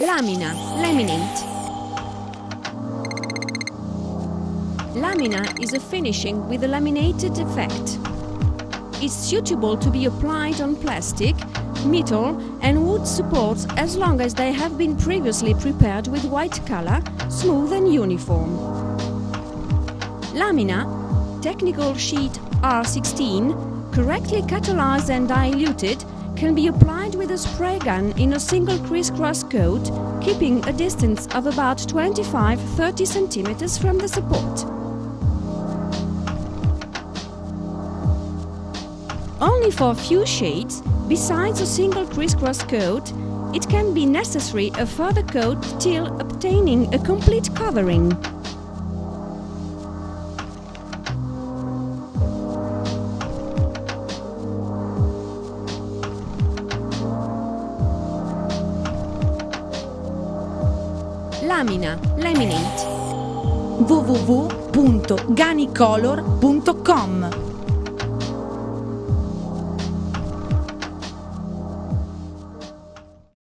Lamina, laminate. Lamina is a finishing with a laminated effect. It's suitable to be applied on plastic, metal and wood supports as long as they have been previously prepared with white color, smooth and uniform. Lamina, technical sheet R16, correctly catalyzed and diluted, can be applied with a spray gun in a single crisscross coat, keeping a distance of about 25-30 cm from the support. Only for a few shades, besides a single crisscross coat, it can be necessary a further coat till obtaining a complete covering. Lamina, laminate. www.ganicolor.com